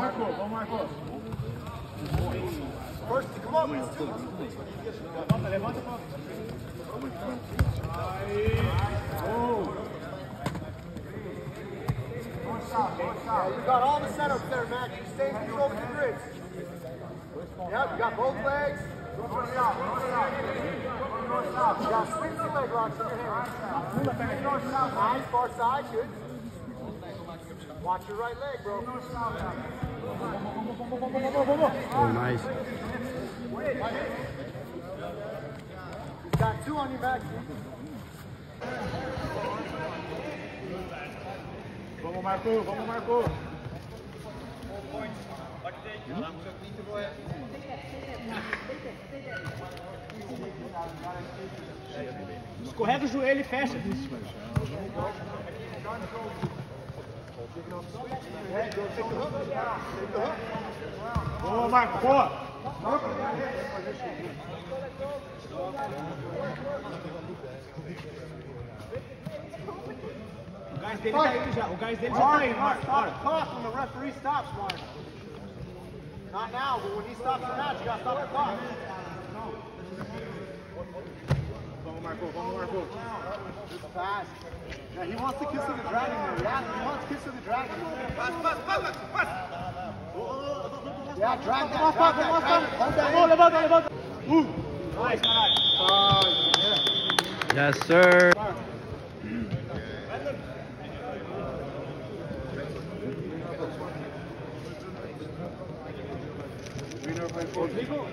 more Marco. one more close. First, come on, let's do got all the setups there, Mac. You stay in control with the grids. Yep, you got both legs. North south, north south. North south. You got swing the leg locks in your hand. North south, nice, far side, good. Watch your right leg, bro. Oh, nice. You've got two on your back. Vamos, Marco, vamos, Marco. Escorrega o joelho e fecha. Boa, Marco, boa. O dele já. O dele já tá Marco. Bora. Cough when the referee stops, Mark. Not now, but when he stops the match, you gotta stop the clock. Vamos, Marco. It's fast. Yeah, he wants the kiss of the dragon. Yeah, he wants kiss of the dragon. Yeah, drag that, drag that, drag that. Hold that in. Levanta, levanta. Nice, caralho. Oh, yeah. Yes, sir. Rodrigo.